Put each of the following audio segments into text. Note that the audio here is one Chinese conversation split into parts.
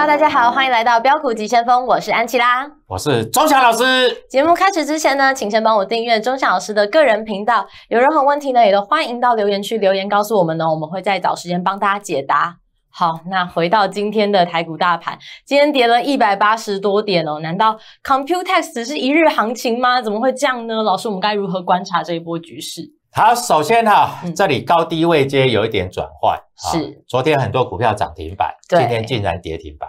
Hello，大家好，欢迎来到标股急先锋，我是安琪拉。我是钟祥老师。节目开始之前呢，请先帮我订阅钟祥老师的个人频道。有任何问题呢，也都欢迎到留言区留言告诉我们呢，我们会再找时间帮大家解答。好，那回到今天的台股大盘，今天跌了一百八十多点哦，难道 Computex 只是一日行情吗？怎么会这样呢？老师，我们该如何观察这一波局势？好，首先哈，这里高低位阶有一点转换，是。昨天很多股票涨停板，今天竟然跌停板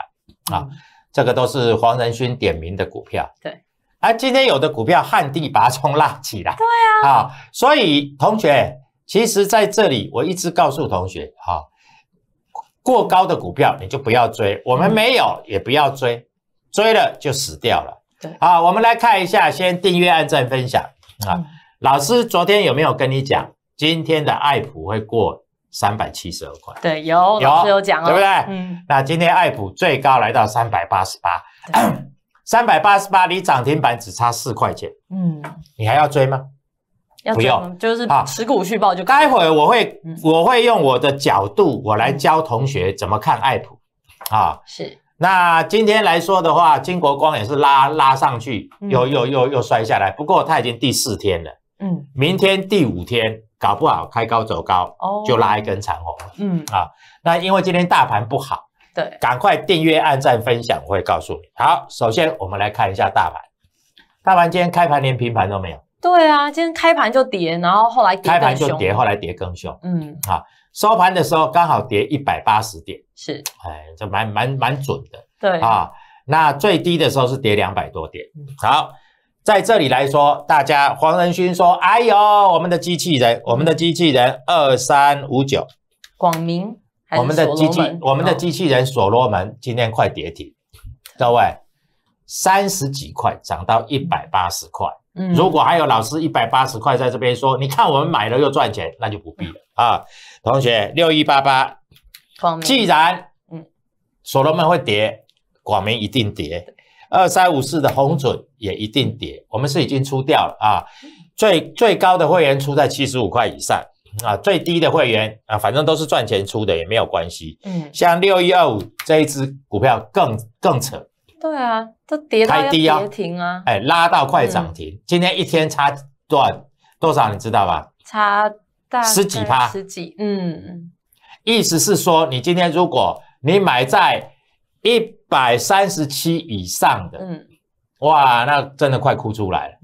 啊，这个都是黄仁勋点名的股票，对，啊，今天有的股票旱地拔葱拉起来，对啊，啊，所以同学，其实在这里我一直告诉同学，哈，过高的股票你就不要追，我们没有也不要追，追了就死掉了，对，好，我们来看一下，先订阅、按赞、分享啊。老师昨天有没有跟你讲，今天的爱普会过三百七十二块？对，有，老师有讲哦，对不对？嗯。那今天爱普最高来到三百八十八，三百八十八离涨停板只差四块钱。嗯。你还要追吗？不用，就是持股续报就。待会我会我会用我的角度，我来教同学怎么看爱普。啊，是。那今天来说的话，金国光也是拉拉上去，又又又又摔下来。不过它已经第四天了。嗯，明天第五天搞不好开高走高，哦，就拉一根长红了。嗯啊，那因为今天大盘不好，对，赶快订阅、按赞、分享，我会告诉你。好，首先我们来看一下大盘，大盘今天开盘连平盘都没有。对啊，今天开盘就跌，然后后来开盘就跌，后来跌更凶。嗯啊，收盘的时候刚好跌一百八十点，是，哎，这蛮蛮蛮准的。对啊，那最低的时候是跌两百多点。好。在这里来说，大家黄仁勋说：“哎呦，我们的机器人，我们的机器人二三五九，广明，我们的机器，我们的机器人所罗门今天快跌停，各位三十几块涨到一百八十块。嗯，如果还有老师一百八十块在这边说，你看我们买了又赚钱，那就不必了啊。同学六一八八，既然嗯所罗门会跌，广明一定跌。”二三五四的红准也一定跌，我们是已经出掉了啊。最最高的会员出在七十五块以上啊，最低的会员啊，反正都是赚钱出的，也没有关系。嗯，像六一二五这一只股票更更扯。对啊，都跌到低跌停啊，哎，拉到快涨停。今天一天差多少多少，你知道吧？差大十几趴，十几。嗯，意思是说，你今天如果你买在一。百三十七以上的，嗯，哇，那真的快哭出来了。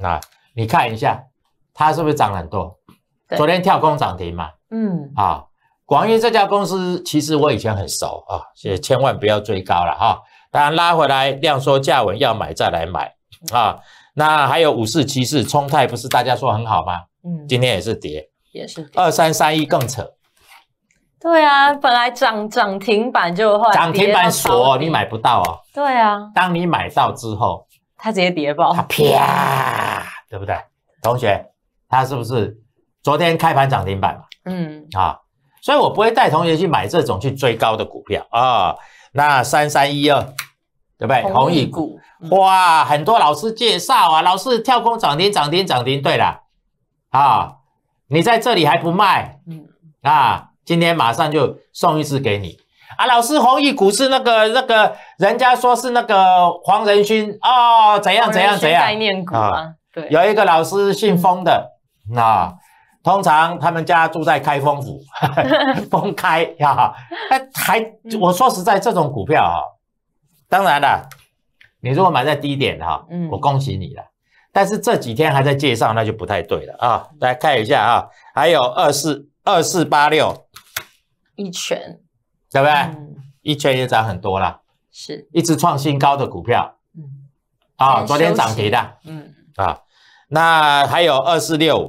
那你看一下，它是不是涨很多？昨天跳空涨停嘛，嗯，啊，广运这家公司其实我以前很熟啊，也千万不要追高了哈。当然拉回来量缩价稳，要买再来买啊。那还有五四七四冲泰，不是大家说很好吗？嗯，今天也是跌，也是二三三一更扯。对啊，本来涨涨停板就后来涨停板锁，你买不到哦。对啊，当你买到之后，它直接跌爆，它啪，对不对？同学，它是不是昨天开盘涨停板嘛？嗯啊，所以我不会带同学去买这种去追高的股票啊。那三三一二，对不对？红益股，哇，很多老师介绍啊，老师跳空涨停涨停涨停。对了，啊，你在这里还不卖？嗯啊。今天马上就送一支给你啊！老师，弘毅股市那个那个，人家说是那个黄仁勋哦，怎样怎样怎样概念股啊？对，有一个老师姓封的，那通常他们家住在开封府，封开呀。哎，还我说实在，这种股票啊，当然了，你如果买在低点哈，嗯，我恭喜你了。但是这几天还在介绍，那就不太对了啊。来看一下啊，还有二四二四八六。一拳，对不对？一拳也涨很多了，是。一只创新高的股票。嗯，啊，昨天涨停的。嗯，啊，那还有二四六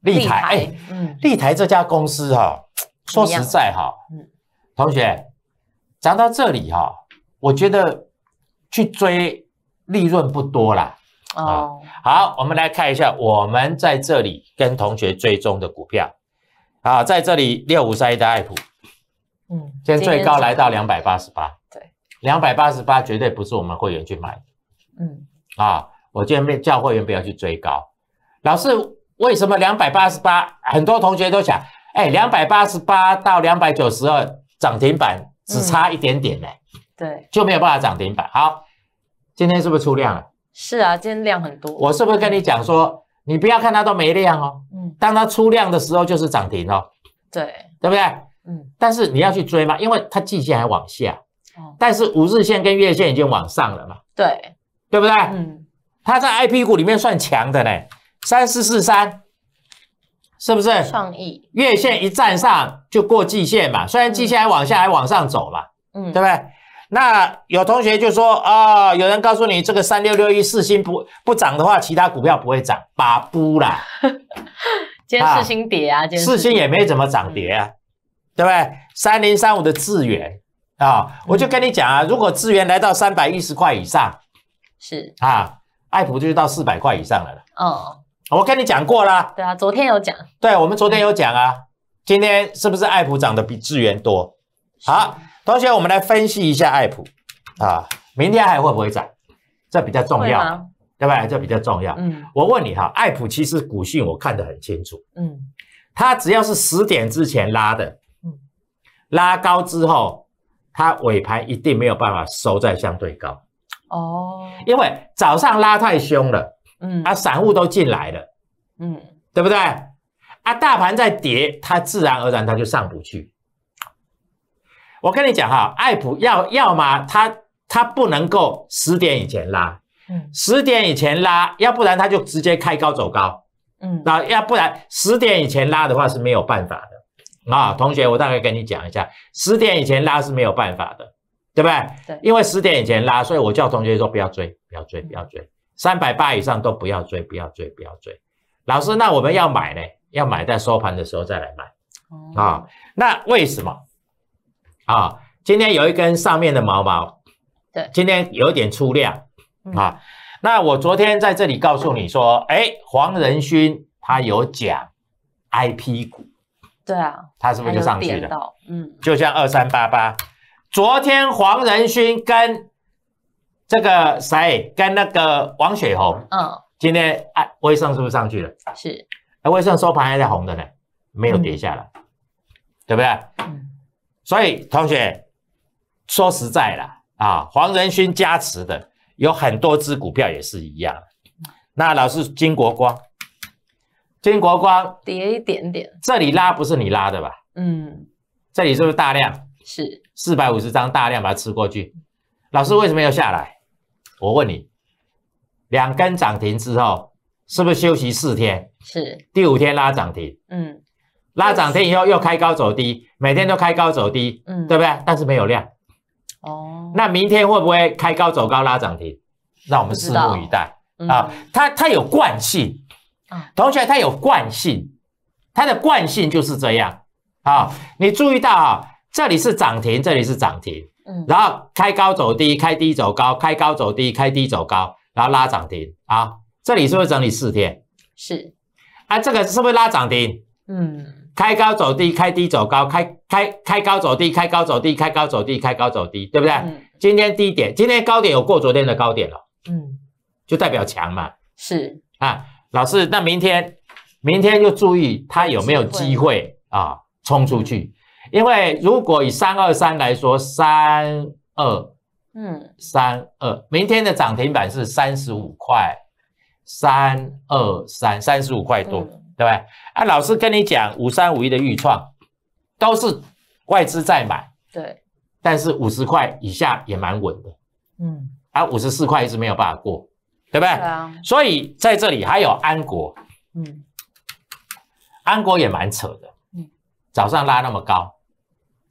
立台，哎，嗯，立台这家公司哈，说实在哈，嗯，同学讲到这里哈，我觉得去追利润不多啦。哦，好，我们来看一下我们在这里跟同学追踪的股票。啊，在这里六五三一的爱普，嗯，今天最高来到两百八十八，对，两百八十八绝对不是我们会员去买的，嗯，啊，我今天叫会员不要去追高。老师，为什么两百八十八？很多同学都想，哎，两百八十八到两百九十二涨停板只差一点点呢，对，就没有办法涨停板。好，今天是不是出量了？是啊，今天量很多。我是不是跟你讲说，你不要看它都没量哦，嗯，当它出量的时候就是涨停哦，对，对不对？嗯，但是你要去追吗？因为它季线还往下，哦，但是五日线跟月线已经往上了嘛，对，对不对？嗯，它在 I P 股里面算强的呢，三四四三。是不是创意月线一站上就过季线嘛？虽然季线还往下，还往上走嘛，嗯，对不对？那有同学就说啊，有人告诉你这个三六六一四星不不涨的话，其他股票不会涨，把不啦。今天四星跌啊，四星也没怎么涨跌啊，对不对？三零三五的智源啊，我就跟你讲啊，如果智源来到三百一十块以上，是啊，爱普就到四百块以上了了。哦。我跟你讲过啦，对啊，昨天有讲，对我们昨天有讲啊，今天是不是爱普涨的比智源多？好，同学，我们来分析一下爱普啊，明天还会不会涨？这比较重要，对不对？这比较重要。嗯，我问你哈，爱普其实股性我看得很清楚，嗯，它只要是十点之前拉的，嗯，拉高之后，它尾盘一定没有办法收在相对高，哦，因为早上拉太凶了。嗯，啊，散户都进来了，嗯，对不对？啊，大盘在跌，它自然而然它就上不去。我跟你讲哈，爱普要要么它它不能够十点以前拉，嗯，十点以前拉，要不然它就直接开高走高，嗯，那要不然十点以前拉的话是没有办法的啊。同学，我大概跟你讲一下，十点以前拉是没有办法的，对不对？对，因为十点以前拉，所以我叫同学说不要追，不要追，不要追。三百八以上都不要追，不要追，不要追。老师，那我们要买呢？要买在收盘的时候再来买啊？那为什么啊？今天有一根上面的毛毛，对，今天有点出量啊。那我昨天在这里告诉你说，哎，黄仁勋他有讲 I P 股，对啊，他是不是就上去了？嗯，就像二三八八，昨天黄仁勋跟。这个谁跟那个王雪红，嗯，今天哎，威盛是不是上去了？是，哎，威盛收盘还在红的呢，没有跌下来，对不对？嗯。所以同学说实在啦啊，黄仁勋加持的有很多只股票也是一样。那老师金国光，金国光跌一点点，这里拉不是你拉的吧？嗯。这里是不是大量？是，四百五十张大量把它吃过去。老师为什么要下来？我问你，两根涨停之后，是不是休息四天？是，第五天拉涨停。嗯，拉涨停以后又开高走低，每天都开高走低，嗯，对不对？但是没有量。哦，那明天会不会开高走高拉涨停？让我们拭目以待啊！它它有惯性啊，同学，它有惯性，它的惯性就是这样啊。你注意到啊，这里是涨停，这里是涨停。嗯，然后开高走低，开低走高，开高走低，开低走高，然后拉涨停啊！这里是不是整理四天？是，啊，这个是不是拉涨停？嗯，开高走低，开低走高，开开开高走低，开高走低，开高走低，开高走低，对不对？嗯。今天低点，今天高点有过昨天的高点了，嗯，就代表强嘛。是啊，老师，那明天明天就注意它有没有机会啊冲出去。因为如果以三二三来说，三二，嗯，三二，明天的涨停板是三十五块，三二三，三十五块多，对不对？啊，老师跟你讲，五三五一的预创都是外资在买，对，但是五十块以下也蛮稳的，嗯，啊，五十四块一直没有办法过，对不对？对啊。所以在这里还有安国，嗯，安国也蛮扯的，嗯，早上拉那么高。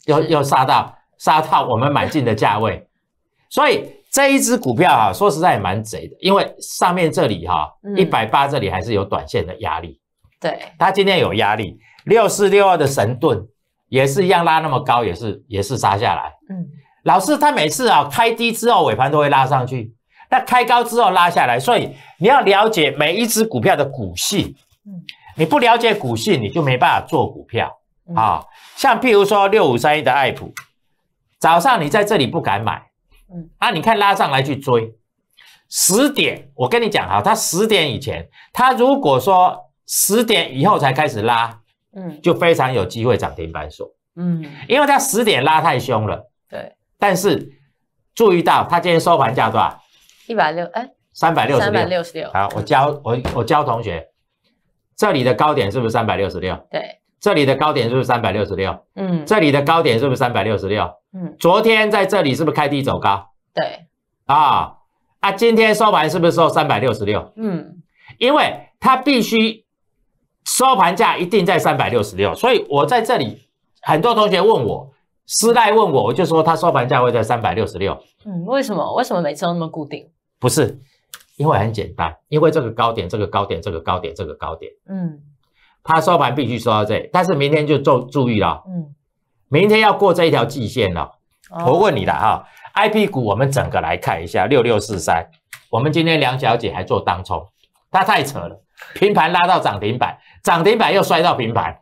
又又杀到杀到我们买进的价位，所以这一只股票哈，说实在也蛮贼的，因为上面这里哈一百八这里还是有短线的压力。对，它今天有压力，六四六二的神盾也是一样拉那么高，也是也是杀下来。嗯，老师他每次啊开低之后尾盘都会拉上去，那开高之后拉下来，所以你要了解每一只股票的股性。嗯，你不了解股性，你就没办法做股票啊。像譬如说六五三一的爱普，早上你在这里不敢买，嗯，啊，你看拉上来去追，十点，我跟你讲哈，它十点以前，它如果说十点以后才开始拉，嗯，就非常有机会涨停板锁，嗯，因为它十点拉太凶了，对，但是注意到它今天收盘价多少？一百六，哎，三百六十六。三百六十六。好，我教我我教同学，这里的高点是不是三百六十六？对。这里的高点是不是三百六十六？嗯。这里的高点是不是三百六十六？嗯。昨天在这里是不是开低走高？对。啊啊！今天收盘是不是收三百六十六？嗯。因为它必须收盘价一定在三百六十六，所以我在这里很多同学问我，私赖问我，我就说它收盘价会在三百六十六。嗯，为什么？为什么每次都那么固定？不是，因为很简单，因为这个高点、这个高点、这个高点、这个高点，嗯。它收盘必须收到这，但是明天就注注意了，嗯，明天要过这一条季线了。我问你了哈，I P 股我们整个来看一下，六六四三，我们今天梁小姐还做当冲，她太扯了，平盘拉到涨停板，涨停板又摔到平盘，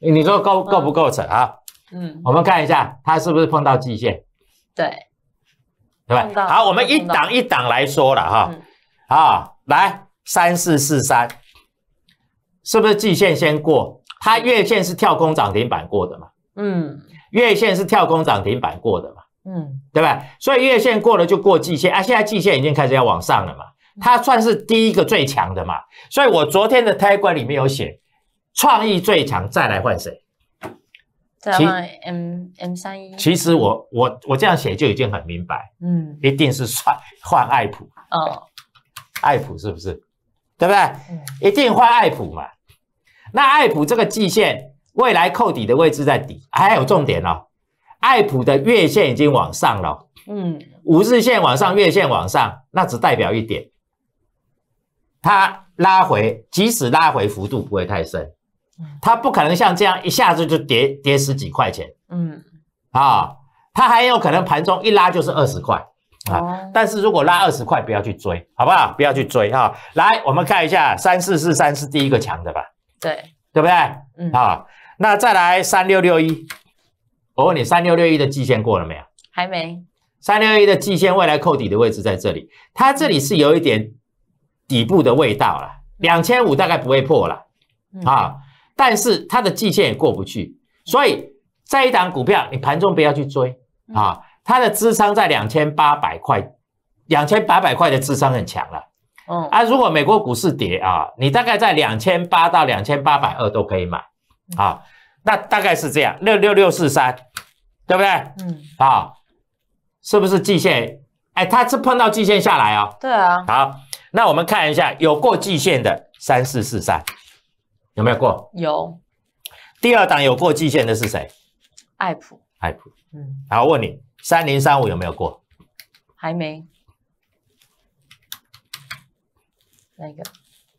你说够够不够扯啊？嗯，我们看一下它是不是碰到季线？对，对吧？好，我们一档一档来说了哈，啊，来三四四三。是不是季线先过？它月线是跳空涨停板过的嘛？嗯，月线是跳空涨停板过的嘛？嗯，对吧？所以月线过了就过季线啊！现在季线已经开始要往上了嘛？它算是第一个最强的嘛？所以我昨天的胎观里面有写，创意最强，再来换谁？再换 M M 三一。其实我我我这样写就已经很明白，嗯，一定是换换爱普哦，爱普是不是？对不对？一定换爱普嘛？那爱普这个季线未来扣底的位置在底，还有重点哦。爱普的月线已经往上了，嗯，五日线往上，月线往上，那只代表一点，它拉回，即使拉回幅度不会太深，它不可能像这样一下子就跌跌十几块钱，嗯，啊，它还有可能盘中一拉就是二十块啊。但是如果拉二十块，不要去追，好不好？不要去追哈。来，我们看一下三四四三是第一个强的吧。对，对不对？嗯，啊，那再来三六六一，我问你，三六六一的季线过了没有？还没。三六六一的季线未来扣底的位置在这里，它这里是有一点底部的味道了，两千五大概不会破了啊，但是它的季线也过不去，所以这一档股票你盘中不要去追啊，它的支撑在两千八百块，两千八百块的支撑很强了。嗯啊，如果美国股市跌啊，你大概在两千八到两千八百二都可以买啊，那大概是这样，六六六四三，对不对？嗯啊，是不是季线？哎，它是碰到季线下来哦。对啊。好，那我们看一下有过季线的三四四三有没有过？有。第二档有过季线的是谁？爱普。爱普。嗯。然后问你三零三五有没有过？还没。那个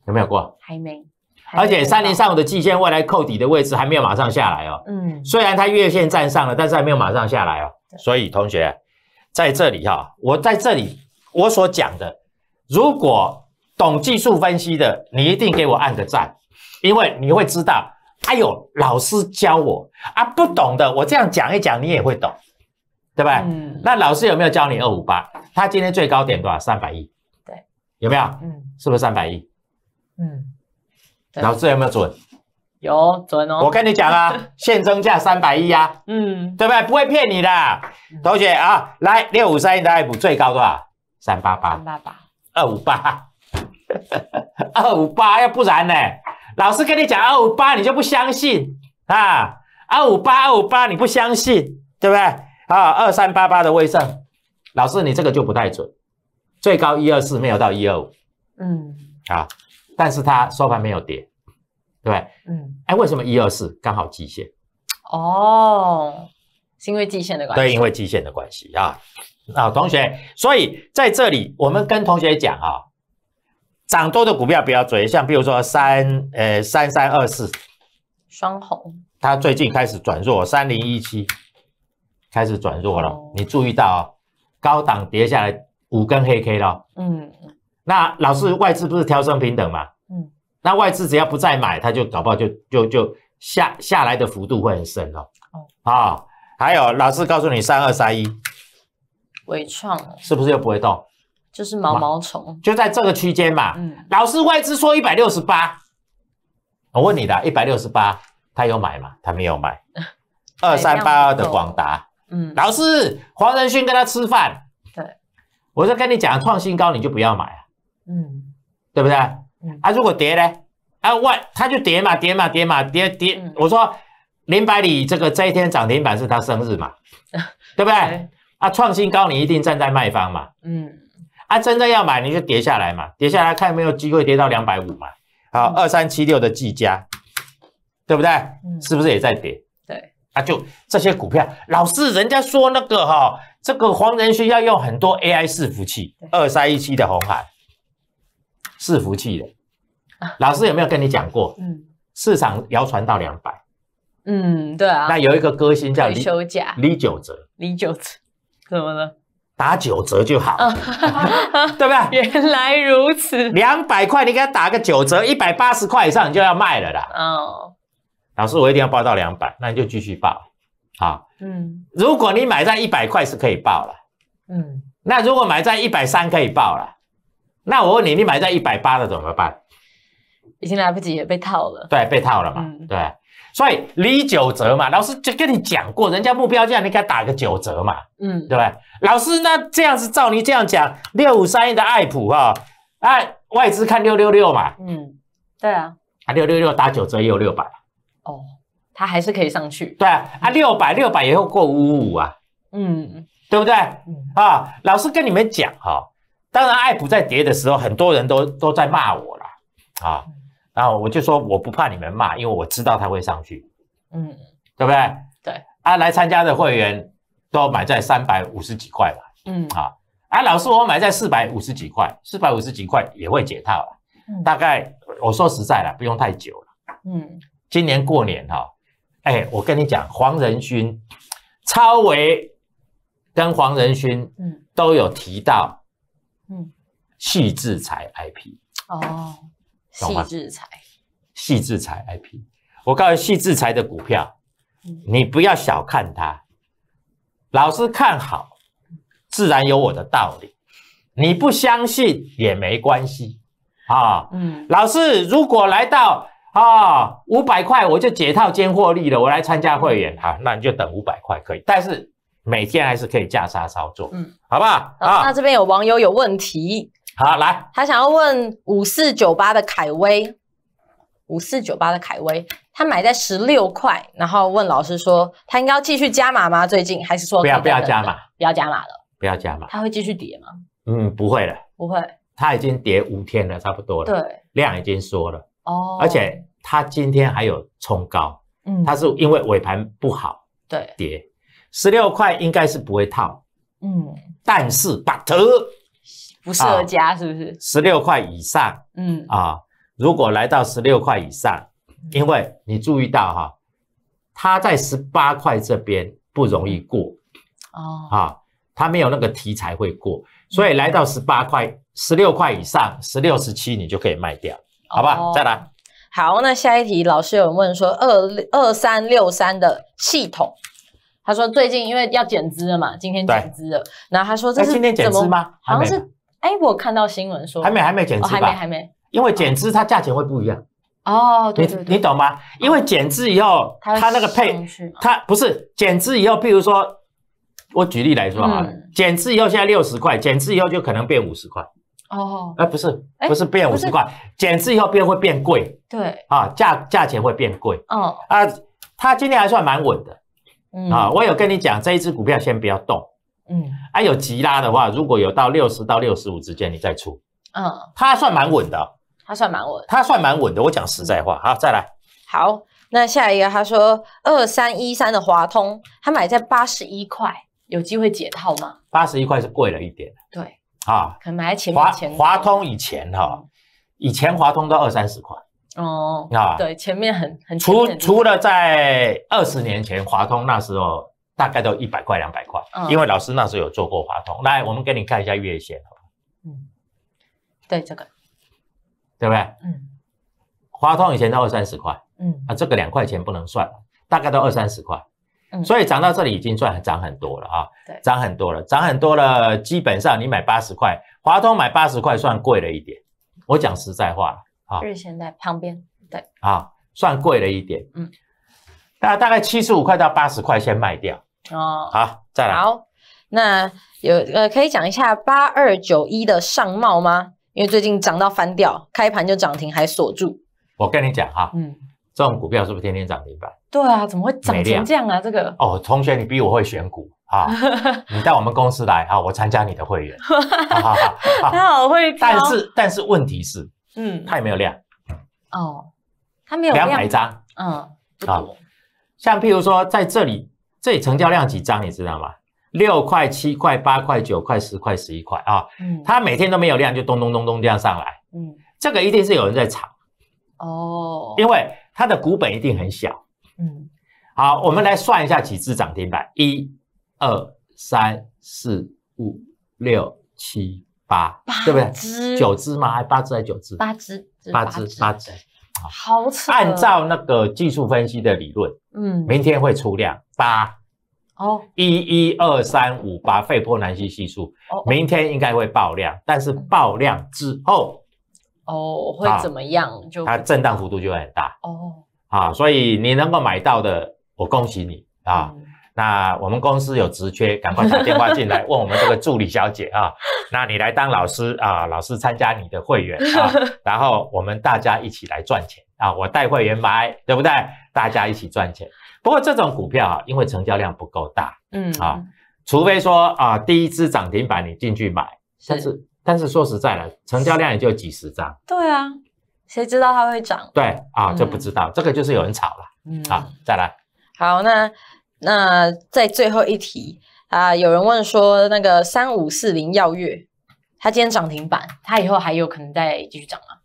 有没有过？还没，而且三零三五的季线未来扣底的位置还没有马上下来哦。嗯，虽然它月线站上了，但是还没有马上下来哦。所以同学在这里哈，我在这里我所讲的，如果懂技术分析的，你一定给我按个赞，因为你会知道，哎呦，老师教我啊，不懂的我这样讲一讲，你也会懂，对吧？嗯。那老师有没有教你二五八？他今天最高点多少？三百亿。对有没有？嗯，是不是三百亿？嗯，老师有没有准？有准哦。我跟你讲啊，现增价三百亿啊，嗯，对不对？不会骗你的，同学啊，来六五三一的爱普最高多少？三八八。三八八。二五八。二五八，要不然呢？老师跟你讲二五八，你就不相信啊？二五八，二五八，你不相信，对不对？啊，二三八八的威盛，老师你这个就不太准。最高一二四没有到一二五，嗯，啊，但是它收盘没有跌，对不对？嗯，哎，为什么一二四刚好极限？哦，是因为极限的关系。对，因为极限的关系啊。啊，同学，所以在这里我们跟同学讲啊，涨多的股票不要追，像比如说三呃三三二四双红，它最近开始转弱，三零一七开始转弱了，你注意到啊，高档跌下来。五根黑 K 了，嗯，那老师外资不是调升平等嘛，嗯，那外资只要不再买，它就搞不好就就就下下来的幅度会很深哦，哦，啊，还有老师告诉你三二三一，伟创是不是又不会动？就是毛毛虫，就在这个区间嘛，嗯，老师外资说一百六十八，我问你的，一百六十八他有买吗？他没有买，二三八二的广达嗯，老师，黄仁勋跟他吃饭，对，我就跟你讲，创新高你就不要买啊，嗯，对不对？嗯，啊，如果跌呢？啊，外他就跌嘛，跌嘛，跌嘛，跌跌。我说林百里这个这一天涨停板是他生日嘛，对不对？啊，创新高你一定站在卖方嘛，嗯，啊，真正要买你就跌下来嘛，跌下来看有没有机会跌到两百五嘛。好，二三七六的技嘉，对不对？是不是也在跌？对，啊，就这些股票，老师人家说那个哈，这个黄仁勋要用很多 AI 伺服器，二三一七的红海伺服器的。老师有没有跟你讲过？嗯，市场谣传到两百。嗯，对啊。那有一个歌星叫李休假，李九哲。李九哲怎么了？打九折就好，对不对？原来如此。两百块你给他打个九折，一百八十块以上你就要卖了啦。哦。老师，我一定要报到两百，那你就继续报。好。嗯。如果你买在一百块是可以报了。嗯。那如果买在一百三可以报了，那我问你，你买在一百八的怎么办？已经来不及，也被套了。对，被套了嘛。对，所以离九折嘛，老师就跟你讲过，人家目标价你给他打个九折嘛。嗯，对不对？老师，那这样子照你这样讲，六五三一的爱普哈，哎，外资看六六六嘛。嗯，对啊，啊六六六打九折也有六百。哦，它还是可以上去。对啊，啊六百六百也会过五五五啊。嗯，对不对？啊，老师跟你们讲哈，当然爱普在跌的时候，很多人都都在骂我了啊。然后我就说我不怕你们骂，因为我知道他会上去，嗯，对不对？对。啊，来参加的会员都买在三百五十几块吧，嗯，啊，啊，老师我买在四百五十几块，四百五十几块也会解套了，大概我说实在了，不用太久了，嗯，今年过年哈，哎，我跟你讲，黄仁勋、超维跟黄仁勋，嗯，都有提到，嗯，细制裁 IP，哦。细制裁，细制裁 IP，我告诉你，细制裁的股票，你不要小看它。老师看好，自然有我的道理。你不相信也没关系啊。嗯，老师，如果来到啊五百块，我就解套兼获利了。我来参加会员，好，那你就等五百块可以，但是每天还是可以加杀操作，嗯，好不好？啊，那这边有网友有问题。好，来，他想要问五四九八的凯威，五四九八的凯威，他买在十六块，然后问老师说，他应该要继续加码吗？最近还是说不要不要加码，不要加码了，不要加码，他会继续跌吗？嗯，不会了，不会，他已经跌五天了，差不多了，对，量已经缩了，哦，而且他今天还有冲高，嗯，他是因为尾盘不好，对，跌。十六块应该是不会套，嗯，但是 but 不适合加是不是？十六块以上，嗯啊，如果来到十六块以上，因为你注意到哈，它在十八块这边不容易过哦，啊，它没有那个题材会过，所以来到十八块、十六块以上，十六、十七你就可以卖掉，好吧？再来，好，那下一题，老师有问说二二三六三的系统，他说最近因为要减资了嘛，今天减资了，然后他说这是今天减资吗？好像是。哎，我看到新闻说还没还没减资吧？还没还没，因为减资它价钱会不一样哦。你你懂吗？因为减资以后，它那个配它不是减资以后，譬如说，我举例来说啊，减资以后现在六十块，减资以后就可能变五十块哦。哎，不是不是变五十块，减资以后变会变贵。对啊，价价钱会变贵。哦啊，它今天还算蛮稳的。嗯啊，我有跟你讲，这一只股票先不要动。嗯，啊，有急拉的话，如果有到六十到六十五之间，你再出。嗯，它算蛮稳的，它算蛮稳，它算蛮稳的。我讲实在话，好，再来。好，那下一个他说二三一三的华通，他买在八十一块，有机会解套吗？八十一块是贵了一点。对，啊，可能买在前华华通以前哈，以前华通都二三十块。哦，啊，对，前面很很除除了在二十年前华通那时候。大概都一百块两百块，因为老师那时候有做过华通。来，我们给你看一下月线，嗯，对这个，对不对？嗯，华通以前都二三十块，嗯，啊，这个两块钱不能算，大概都二三十块，嗯，所以涨到这里已经赚涨很多了啊，对，涨很多了，涨很多了，基本上你买八十块，华通买八十块算贵了一点，我讲实在话了啊，日线在旁边，对，啊，算贵了一点，嗯，那大概七十五块到八十块先卖掉。哦，好，再来。好，那有呃，可以讲一下八二九一的上茂吗？因为最近涨到翻掉，开盘就涨停还锁住。我跟你讲哈，嗯，这种股票是不是天天涨停板？对啊，怎么会涨成这样啊？这个哦，同学，你比我会选股啊！你到我们公司来啊，我参加你的会员。他好会，但是但是问题是，嗯，它也没有量。哦，它没有两百张，嗯，啊，像譬如说在这里，这里成交量几张，你知道吗？六块、七块、八块、九块、十块、十一块啊，嗯，它每天都没有量，就咚咚咚咚这样上来，嗯，这个一定是有人在炒，哦，因为它的股本一定很小，嗯，好，我们来算一下几只涨停板，一、二、三、四、五、六、七、八，对不对？九只吗？还八只还是九只？八只，八只，八只。好扯。按照那个技术分析的理论，嗯，明天会出量八，哦，一一二三五八，费波南西系数，明天应该会爆量，但是爆量之后，哦，会怎么样？就它震荡幅度就会很大，哦，啊，所以你能够买到的，我恭喜你啊。那我们公司有职缺，赶快打电话进来问我们这个助理小姐啊。那你来当老师啊，老师参加你的会员啊，然后我们大家一起来赚钱啊。我带会员买，对不对？大家一起赚钱。不过这种股票啊，因为成交量不够大，嗯啊，除非说啊，第一支涨停板你进去买，但是但是说实在的，成交量也就几十张。对啊，谁知道它会涨？对啊，就不知道，这个就是有人炒了。嗯，好，再来。好，那。那在最后一题啊，有人问说，那个三五四零耀月，它今天涨停板，它以后还有可能再继续涨吗？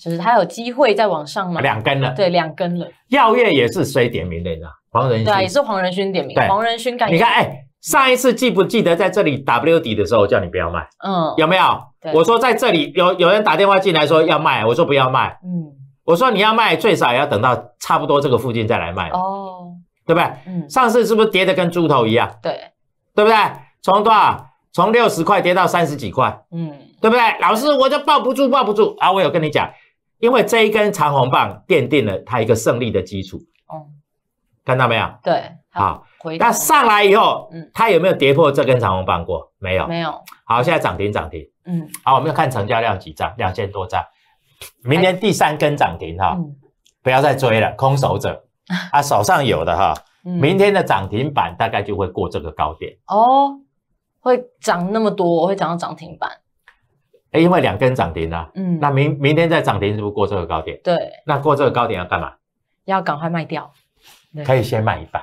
就是它有机会再往上吗？两根了，对，两根了。耀月也是谁点名的？你知道？黄仁勋，对，也是黄仁勋点名。黄仁勋，你看，哎，上一次记不记得在这里 W 底的时候叫你不要卖？嗯，有没有？我说在这里有有人打电话进来说要卖，我说不要卖。嗯，我说你要卖，最少也要等到差不多这个附近再来卖。哦。对不对？嗯，上次是不是跌的跟猪头一样？对，对不对？从多少？从六十块跌到三十几块，嗯，对不对？老师，我就抱不住，抱不住啊！我有跟你讲，因为这一根长红棒奠定了它一个胜利的基础。哦，看到没有？对，好。那上来以后，嗯，它有没有跌破这根长红棒过？没有，没有。好，现在涨停涨停，嗯，好，我们要看成交量几张，两千多张。明天第三根涨停哈，不要再追了，空手者。啊，手上有的哈，明天的涨停板大概就会过这个高点哦，会涨那么多，会涨到涨停板。哎，因为两根涨停啊，嗯，那明明天再涨停是不是过这个高点？对，那过这个高点要干嘛？要赶快卖掉，可以先卖一半，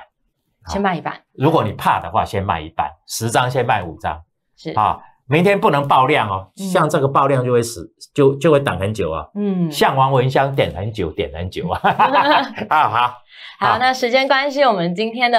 先卖一半。如果你怕的话，先卖一半，十张先卖五张，是啊。明天不能爆量哦，像这个爆量就会死，就就会等很久啊。嗯，像王文香点很久，点很久啊。啊，好，好，那时间关系，我们今天的，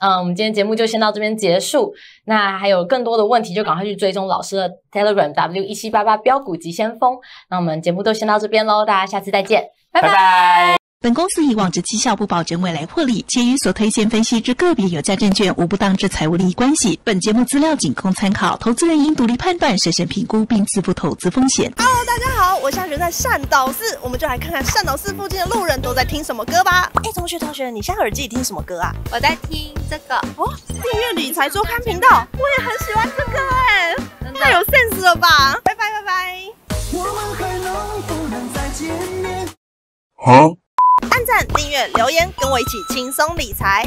嗯，我们今天节目就先到这边结束。那还有更多的问题，就赶快去追踪老师的 Telegram W 一七八八标股急先锋。那我们节目都先到这边喽，大家下次再见，拜拜。本公司以往之绩效不保证未来获利，且与所推荐分析之个别有价证券无不当之财务利益关系。本节目资料仅供参考，投资人应独立判断、审慎评估并自负投资风险。Hello，大家好，我现在在善导寺，我们就来看看善导寺附近的路人都在听什么歌吧。哎，同学，同学，你现在耳机里听什么歌啊？我在听这个哦，订阅理财周刊频道，我也很喜欢这个哎，太有 sense 了吧！拜拜拜拜。我们还能不能再见面？好。按赞、订阅、留言，跟我一起轻松理财。